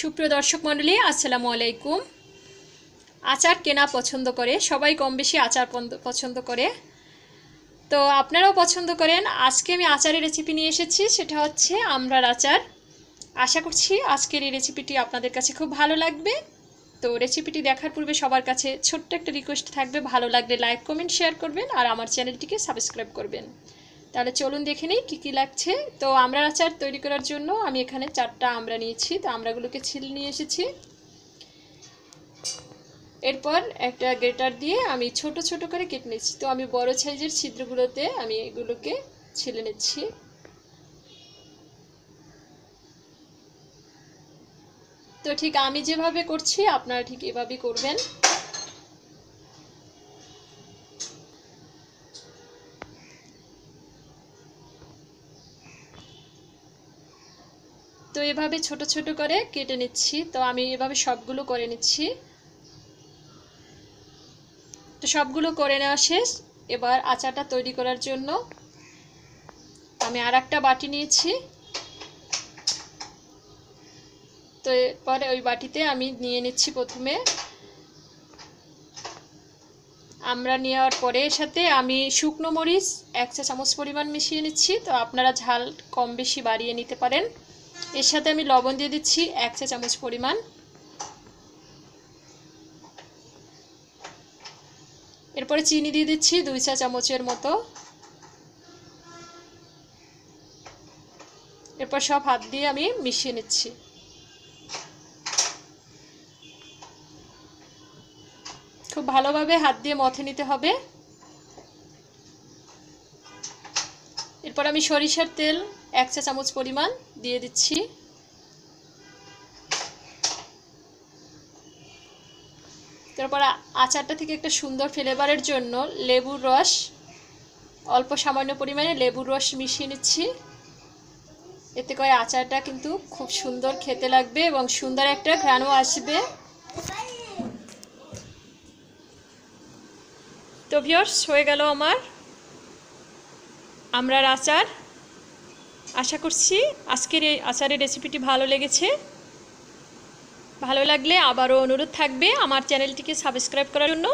সুপ্রিয় দর্শক মণ্ডলী, আসসালামু আলাইকুম। আচার কেনা পছন্দ করে, সবাই কম বেশি আচার পছন্দ করে। তো আপনারাও পছন্দ করেন, আজকে আমি আচারের রেসিপি নিয়ে এসেছি, সেটা হচ্ছে আমড়ার আচার। আশা করছি আজকের এই রেসিপিটি আপনাদের কাছে খুব ভালো লাগবে। তো রেসিপিটি দেখার পূর্বে সবার কাছে ছোট্ট একটা রিকোয়েস্ট থাকবে, ভালো লাগলে লাইক কমেন্ট শেয়ার করবেন, আর আমার চ্যানেলটিকে সাবস্ক্রাইব করবেন। তাহলে চলুন দেখে নিই কী কী লাগছে। তো আমড়ার আচার তৈরি করার জন্য আমি এখানে চারটা আমড়া নিয়েছি, তো আমরাগুলোকে ছিল নিয়ে এসেছি। এরপর একটা গ্রেটার দিয়ে আমি ছোট ছোট করে কেটে নিচ্ছি তো আমি বড় সাইজের ছিদ্রগুলোতে আমি এগুলোকে ছিলে নিচ্ছি। তো ঠিক আমি যেভাবে করছি আপনারা ঠিক এভাবেই করবেন। তো এভাবে ছোট ছোট করে কেটে নিচ্ছি। তো আমি এভাবে সবগুলো করে নিচ্ছি। তো সবগুলো করে নেওয়া শেষ। এবার আচারটা তৈরি করার জন্য আমি আর একটা বাটি নিয়েছি। তো এরপরে ওই বাটিতে আমি নিয়ে নিচ্ছি প্রথমে। আমরা নেওয়ার পরে এর সাথে আমি শুকনো মরিচ এক চা চামচ পরিমাণ মিশিয়ে নিচ্ছি। তো আপনারা ঝাল কম বেশি বাড়িয়ে নিতে পারেন। এর সাথে আমি লবণ দিয়ে দিচ্ছি এক চা চামচ পরিমাণ। এরপরে চিনি দিয়ে দিচ্ছি দুই চা চামচের মতো। এরপর সব হাত দিয়ে আমি মিশিয়ে নিচ্ছি। খুব ভালোভাবে হাত দিয়ে মথে নিতে হবে। এরপর আমি সরিষার তেল এক চা চামচ পরিমাণ দিয়ে দিচ্ছি। তারপর আচারটা থেকে একটা সুন্দর ফ্লেভারের জন্য লেবুর রস, অল্প সামান্য পরিমাণে লেবুর রস মিশিয়ে নিচ্ছি। এতে করে আচারটা কিন্তু খুব সুন্দর খেতে লাগবে এবং সুন্দর একটা ঘ্রাণও আসবে। তো ভিওর্স হয়ে গেল আমার আমরার আচার। আশা করছি আজকের এই আচারের রেসিপিটি ভালো লেগেছে। ভালো লাগলে আবারও অনুরোধ থাকবে আমার চ্যানেলটিকে সাবস্ক্রাইব করার জন্য।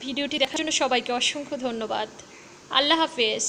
ভিডিওটি দেখার জন্য সবাইকে অসংখ্য ধন্যবাদ। আল্লাহ হাফেজ।